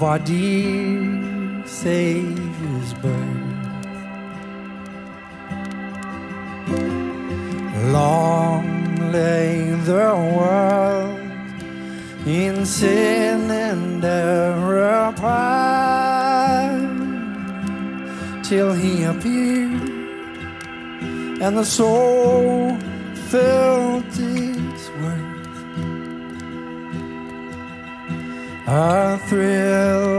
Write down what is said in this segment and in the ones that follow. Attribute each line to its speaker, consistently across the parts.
Speaker 1: of our dear Savior's birth. Long lay the world in sin and error pride till he appeared and the soul fell a thrill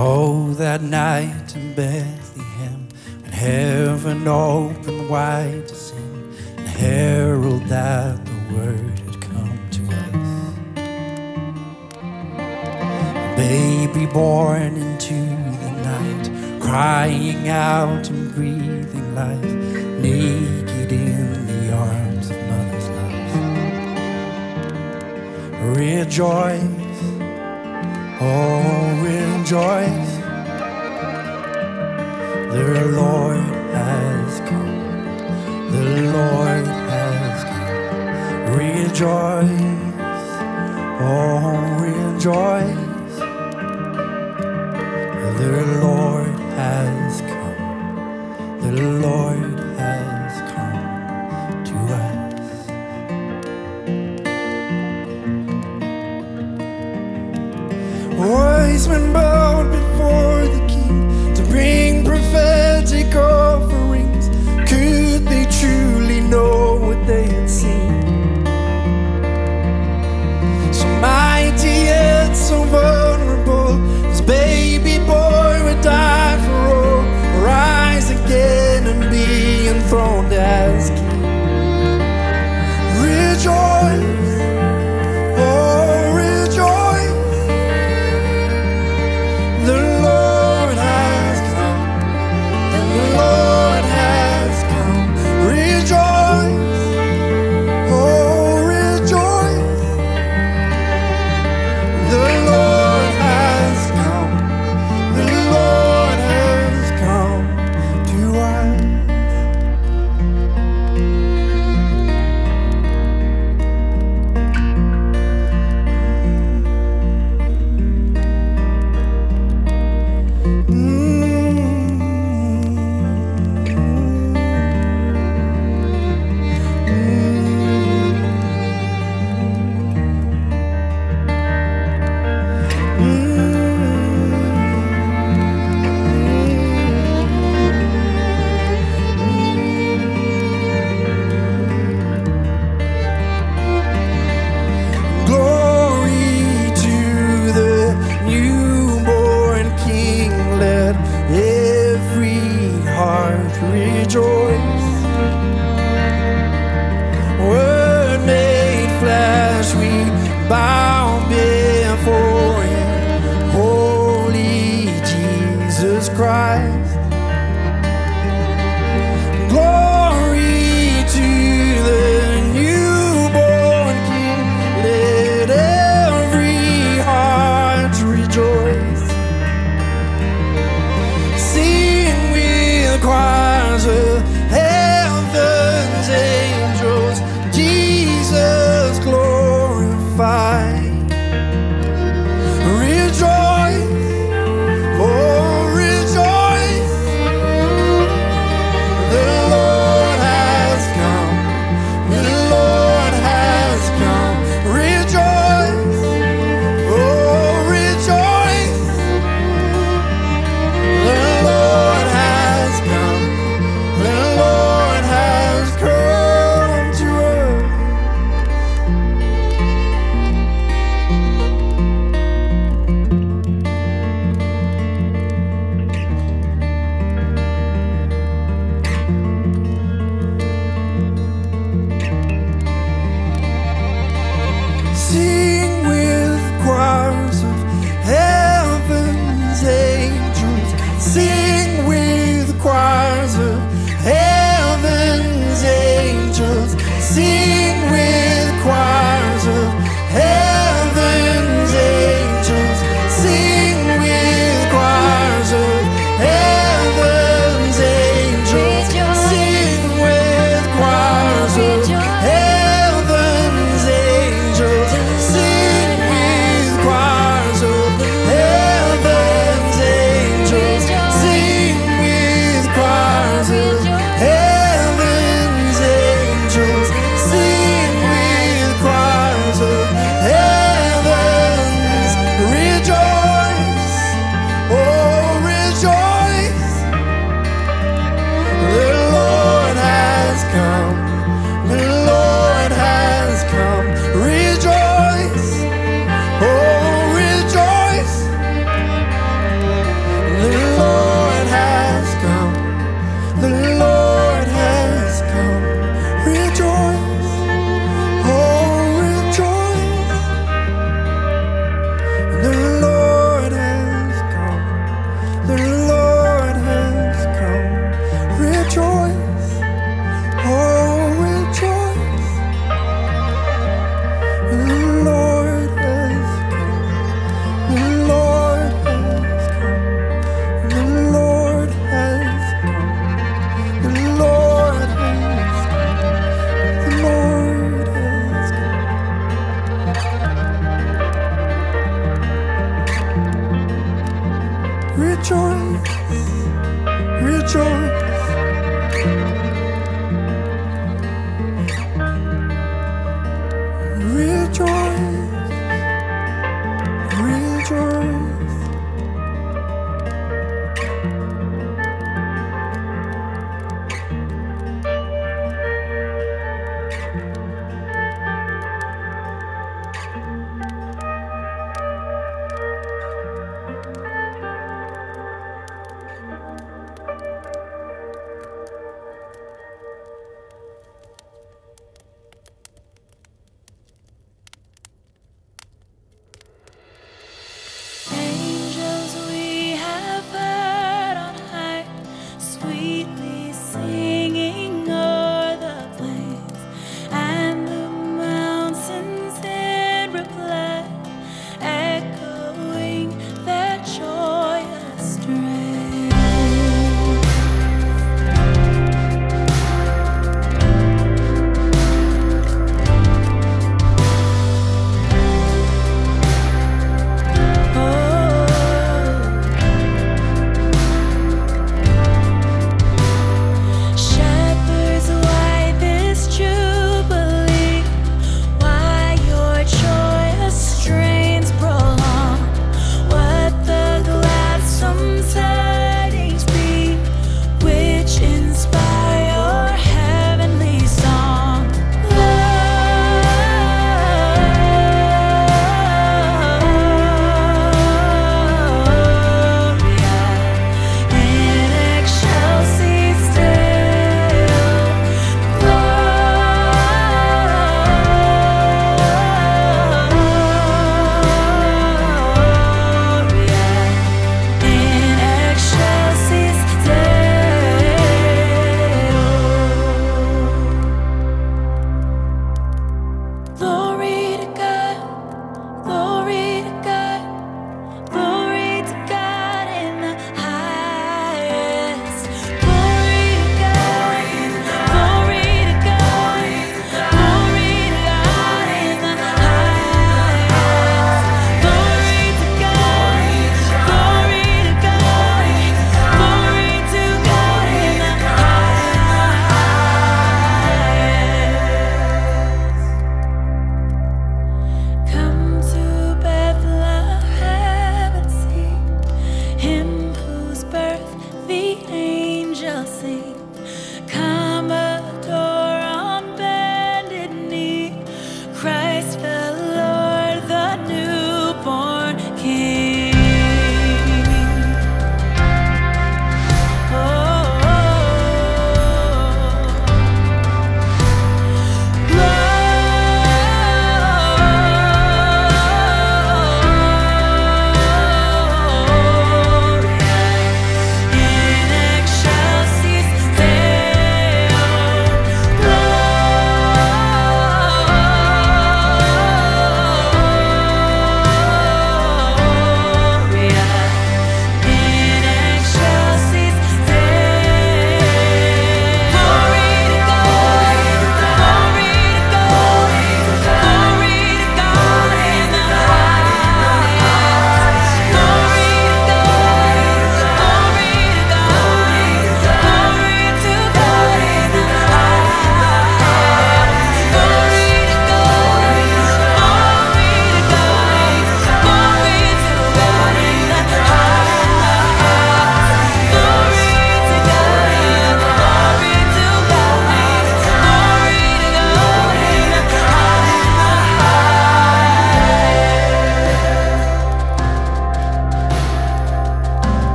Speaker 1: Oh, that night in Bethlehem, when heaven opened wide to sing, and herald that the word had come to us. A baby born into the night, crying out and breathing life, naked in the arms of mother's love. Rejoice. Oh, rejoice, the Lord has come, the Lord has come. Rejoice, oh, rejoice, the Lord has come, the Lord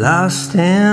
Speaker 2: Lost and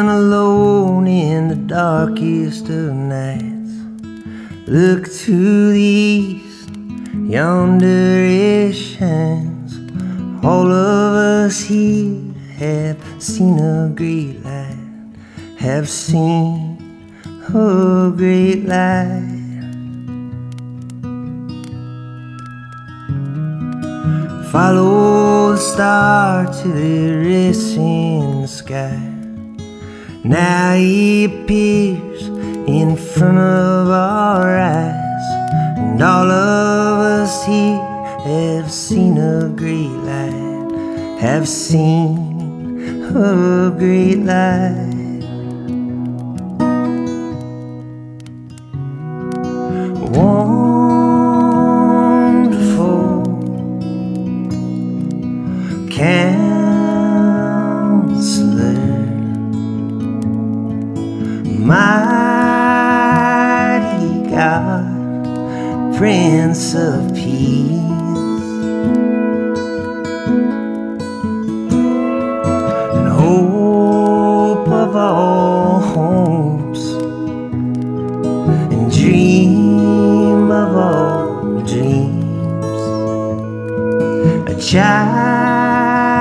Speaker 2: child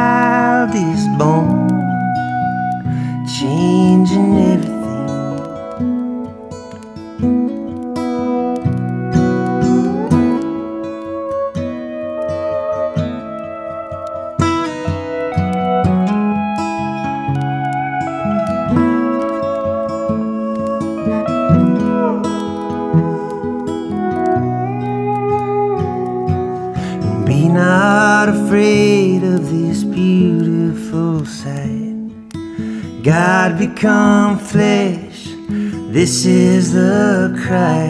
Speaker 2: is born, this is the Christ.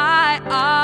Speaker 3: I, I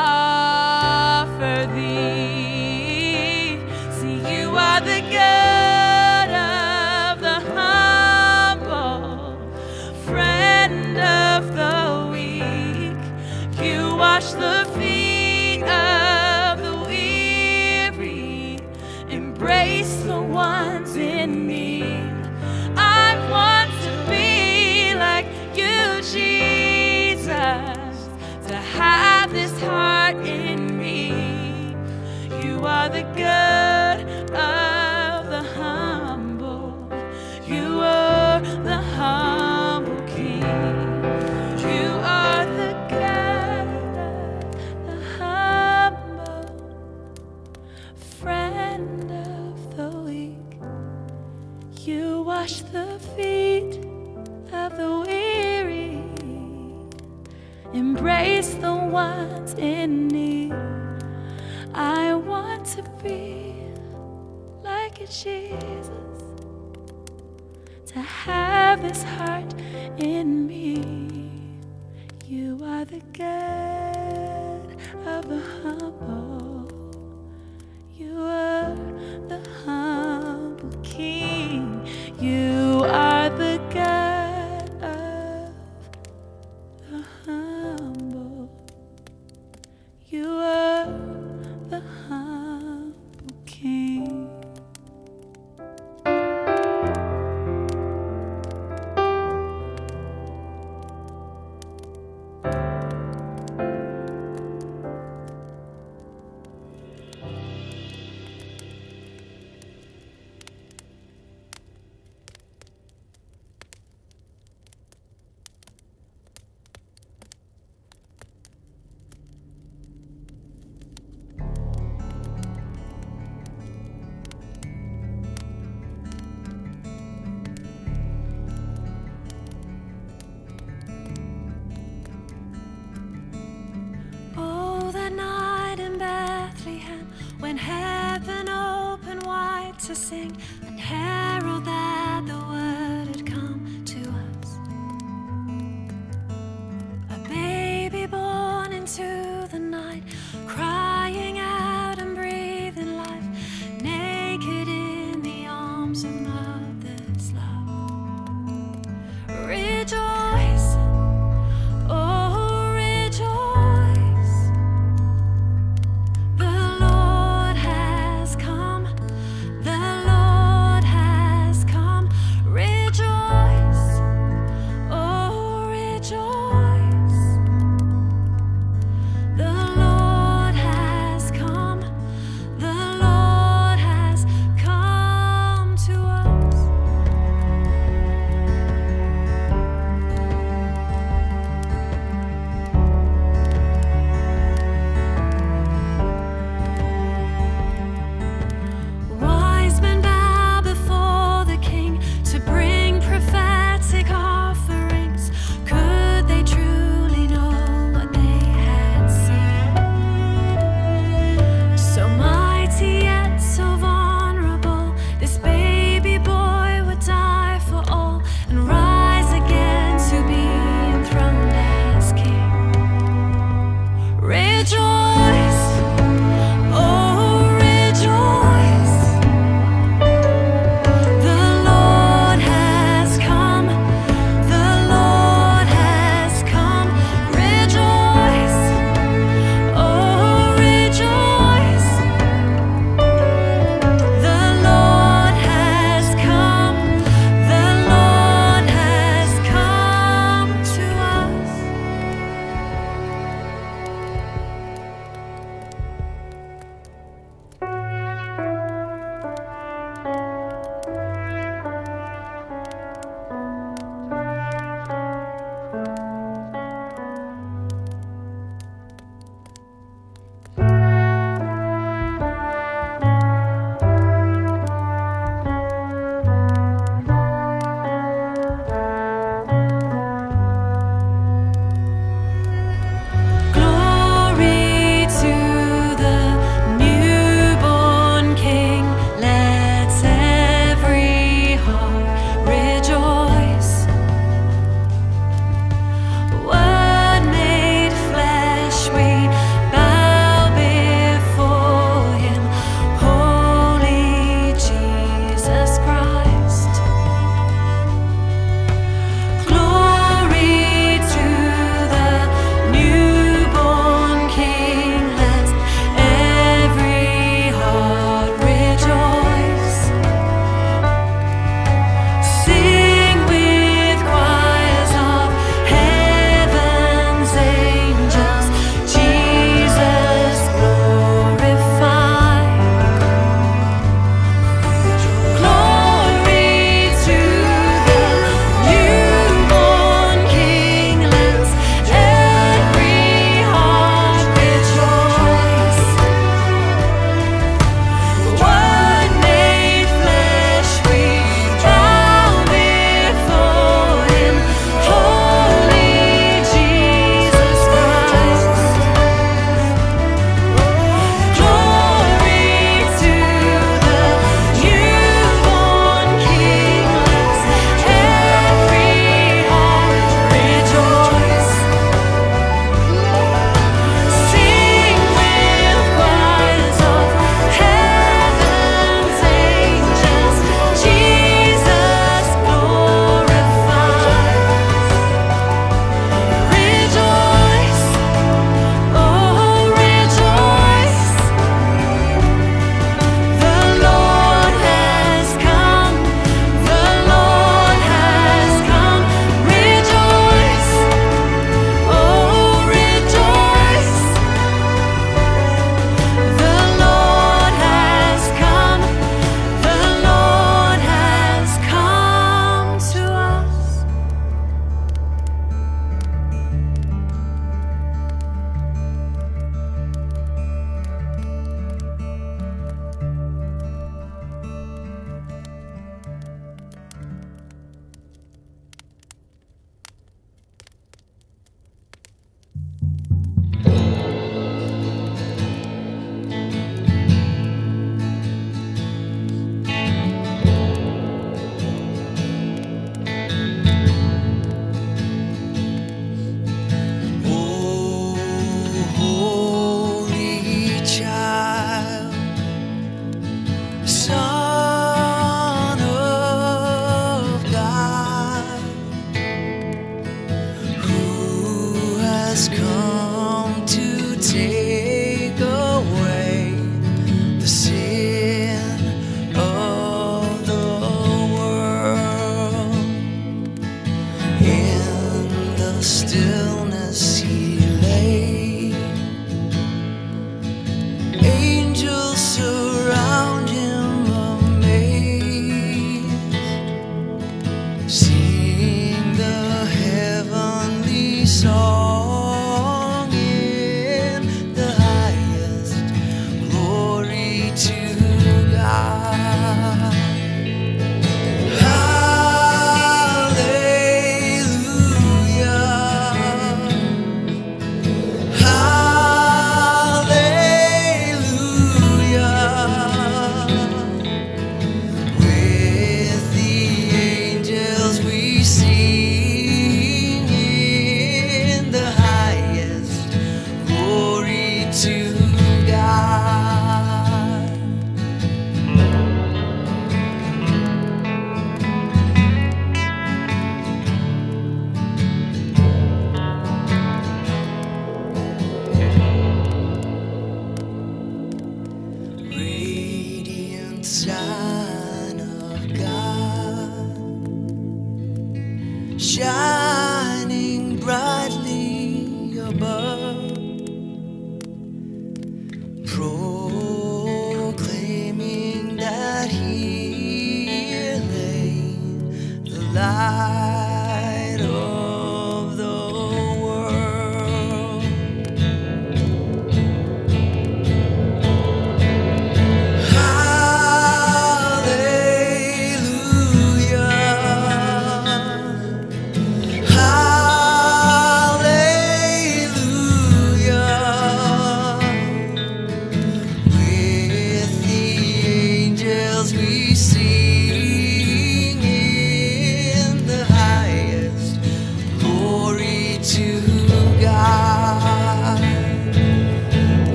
Speaker 3: Jesus, to have this heart in me. You are the good.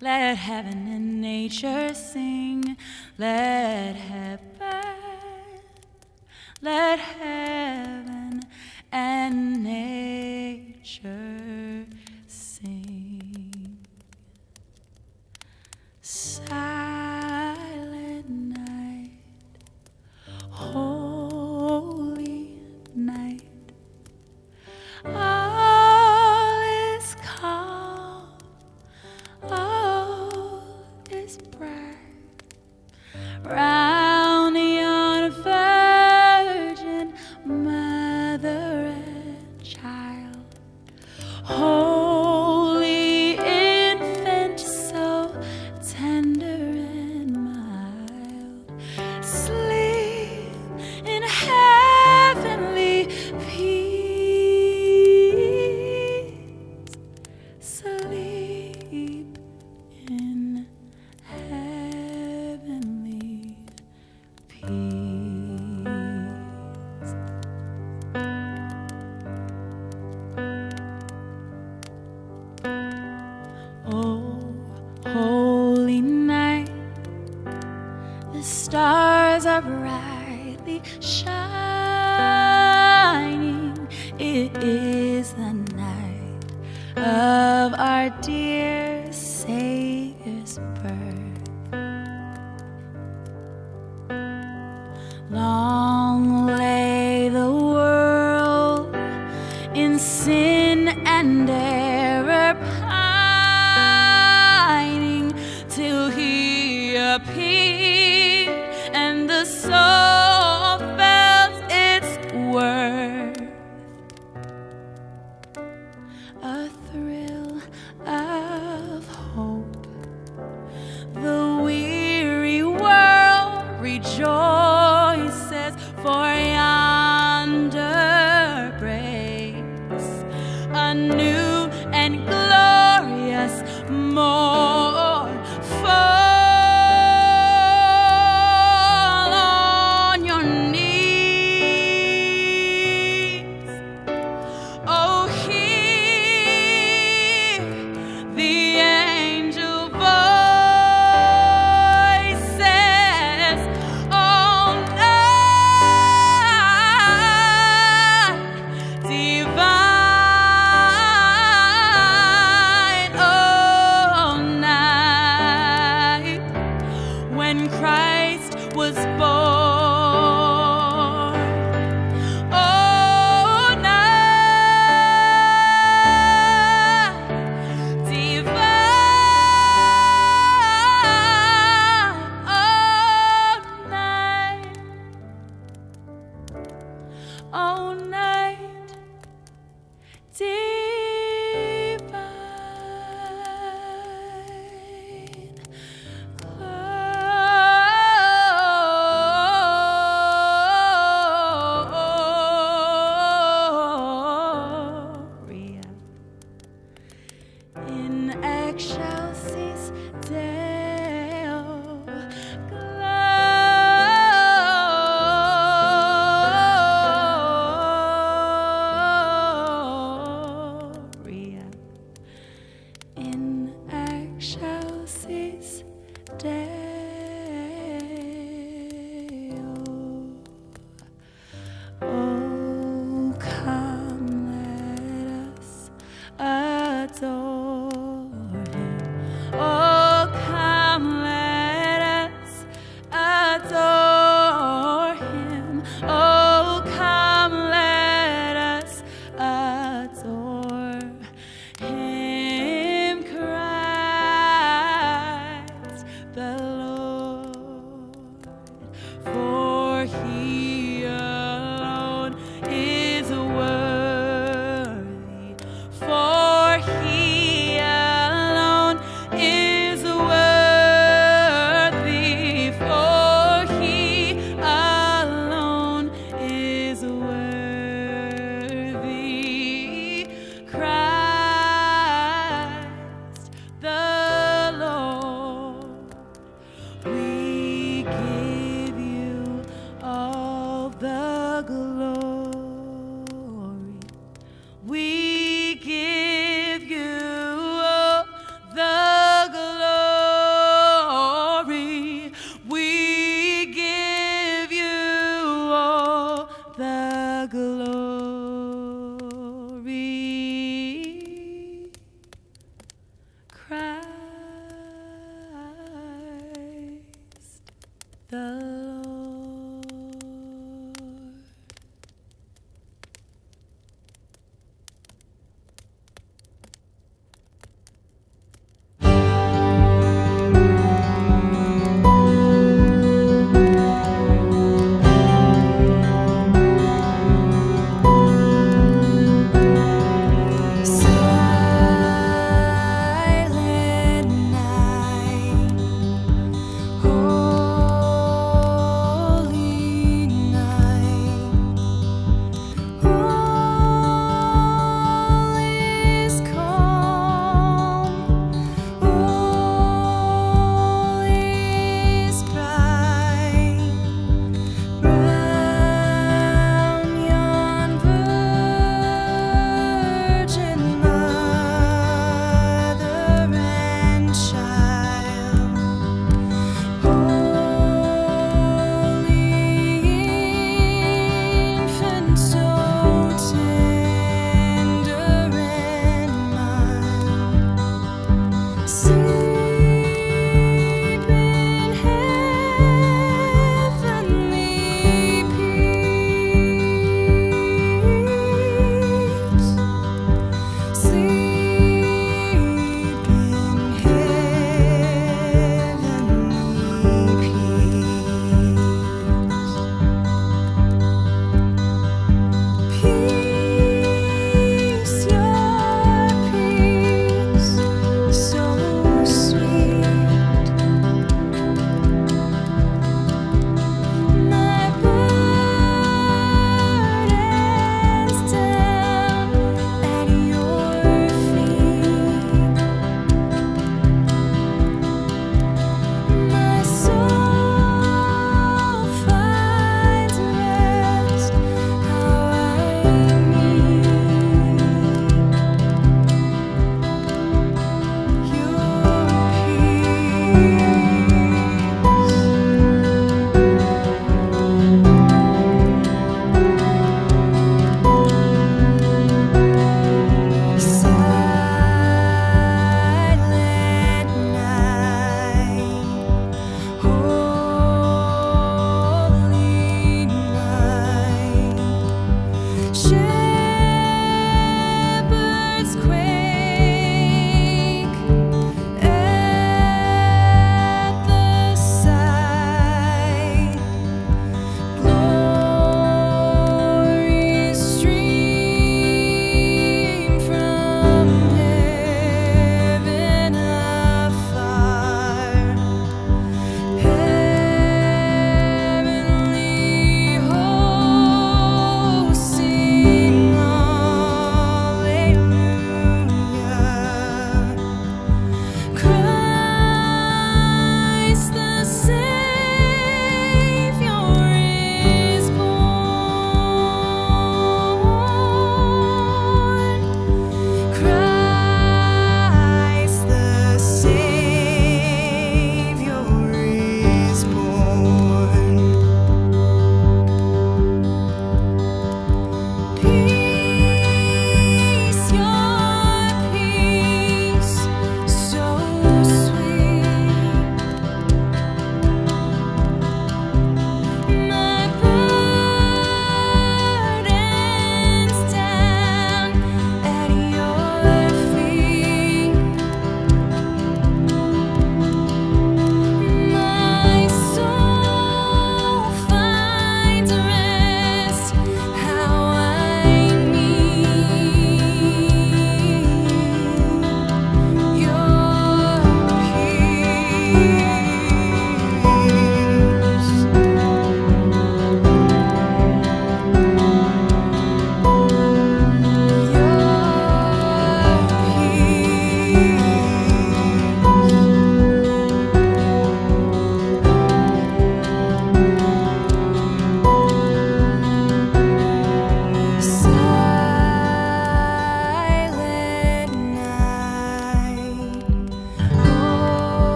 Speaker 3: Let heaven and nature sing. Let heaven, let heaven and nature sing.
Speaker 2: Sigh.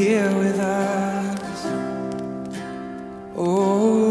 Speaker 2: Here
Speaker 1: with us. Oh,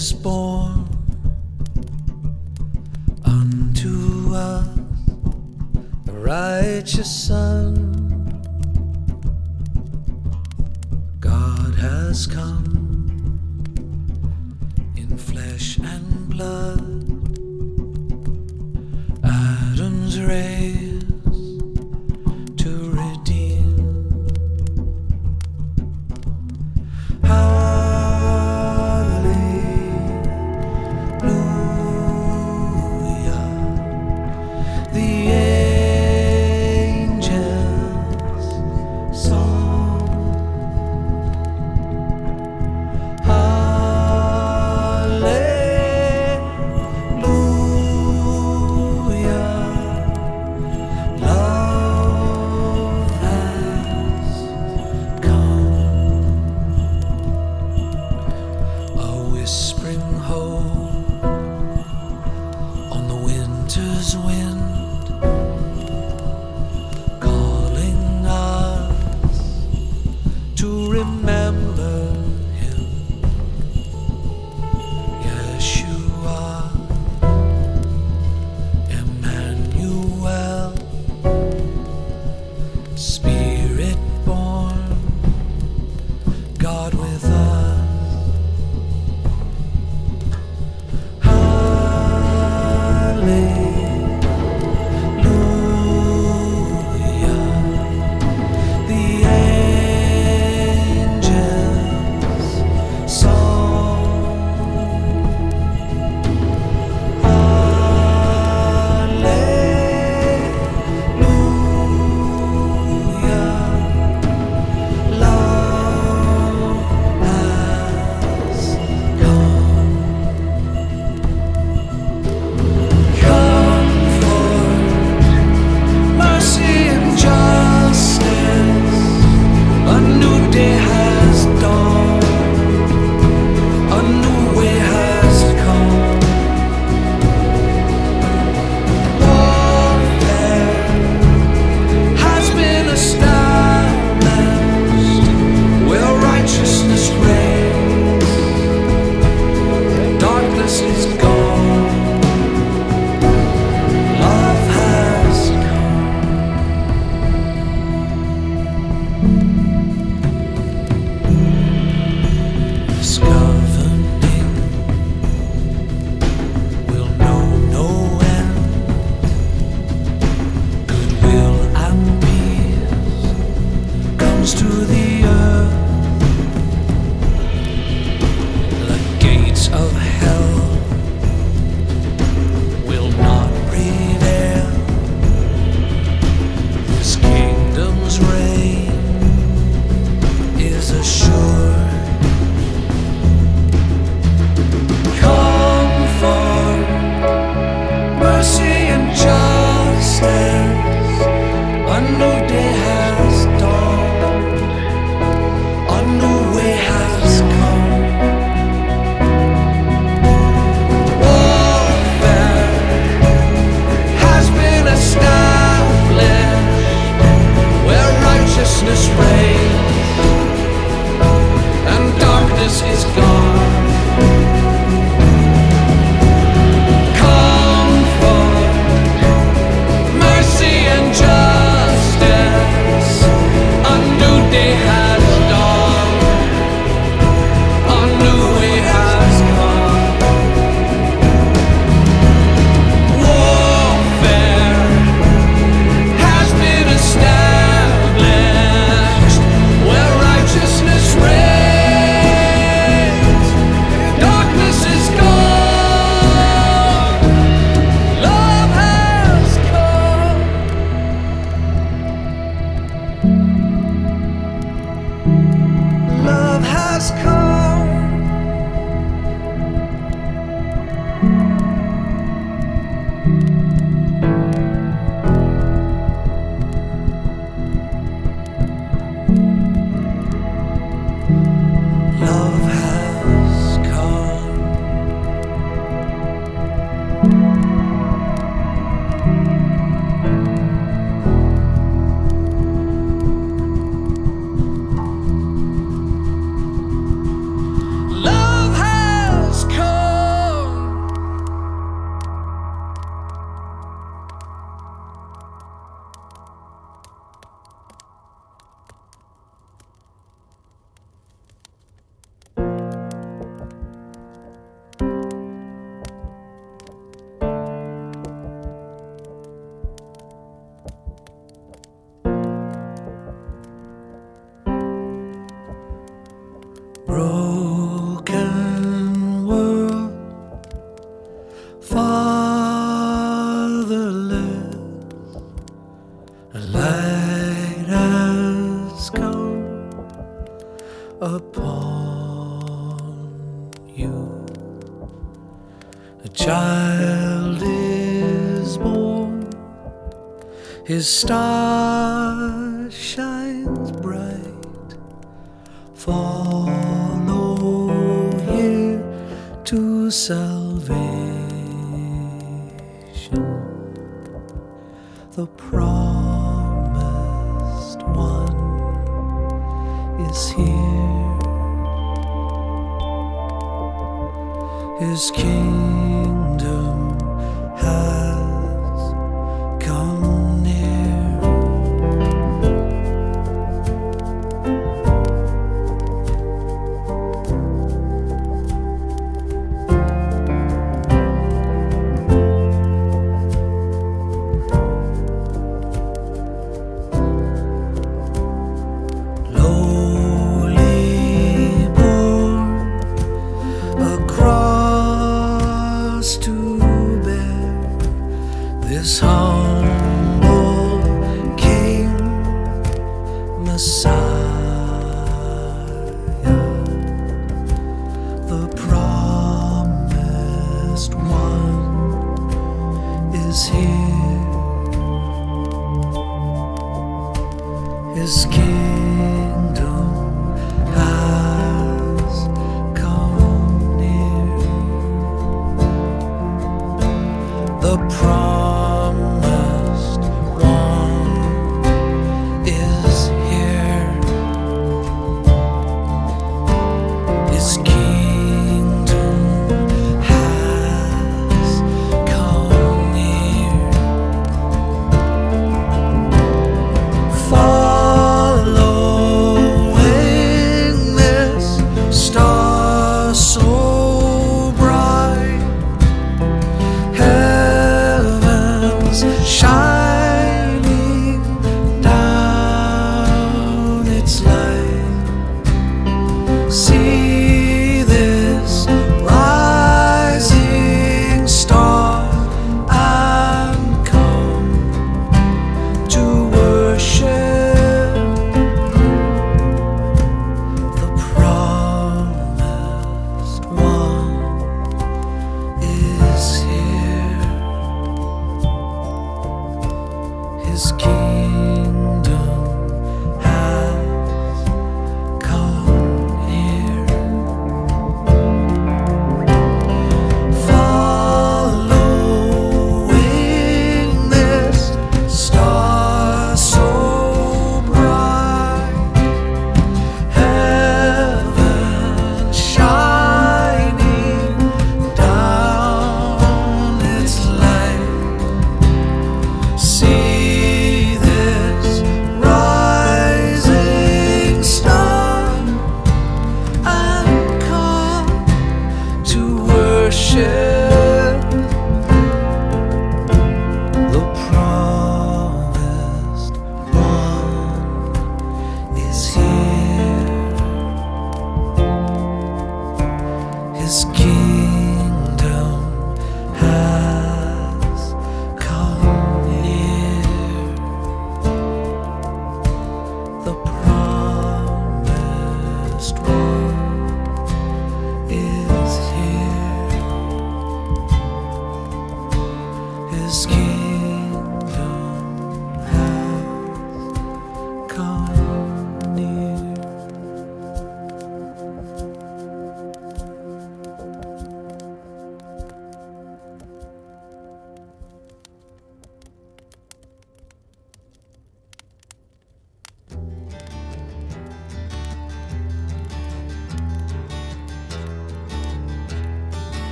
Speaker 1: is born.
Speaker 2: Unto us a righteous son.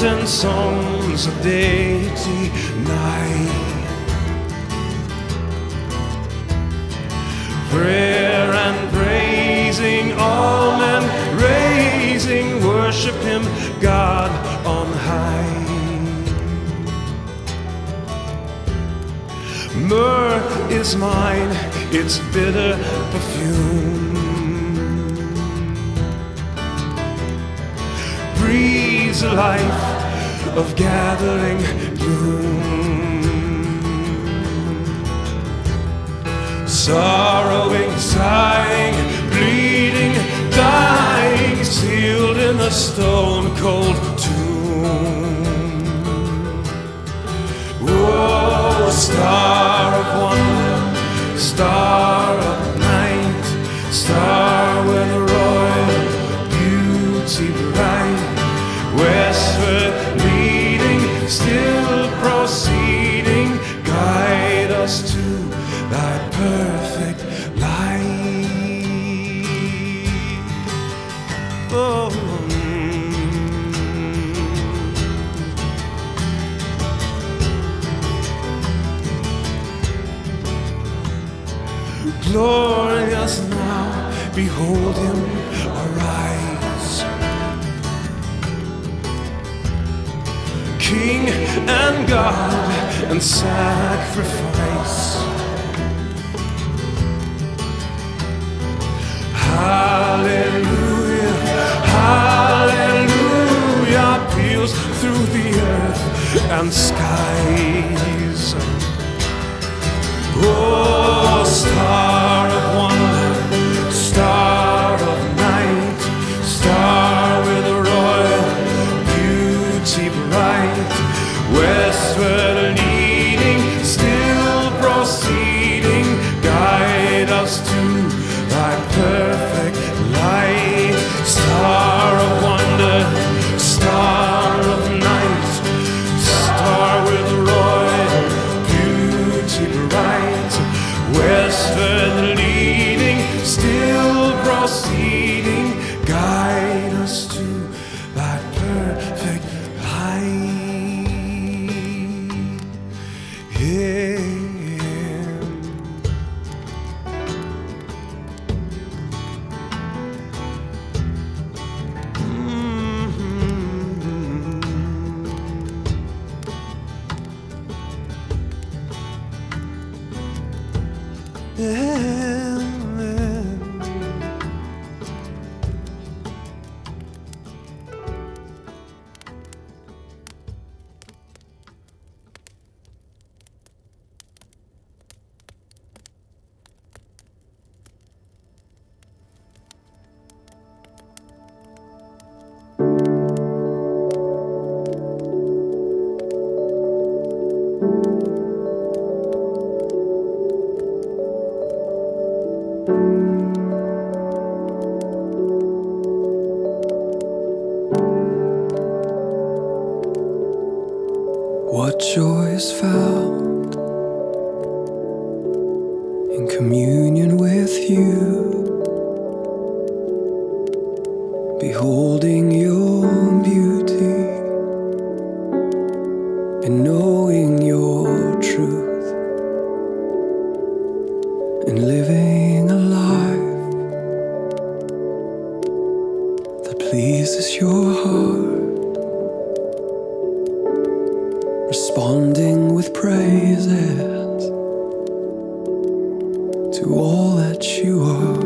Speaker 2: And
Speaker 1: songs of deity night. Prayer and praising all men, raising, worship Him, God on high. Myrrh is mine, its bitter perfume. His life of gathering gloom. Sorrowing, sighing, bleeding, dying, sealed in the stone cold tomb. Oh, star of wonder, star of night, star with royal still proceeding, guide us to thy perfect light. Oh. mm. glorious now, behold him King and God and sacrifice. Hallelujah, hallelujah, peals through the earth and skies. Oh, star of wonder, westward
Speaker 2: pleases your heart. responding with praises to all that you are.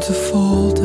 Speaker 2: To
Speaker 1: fall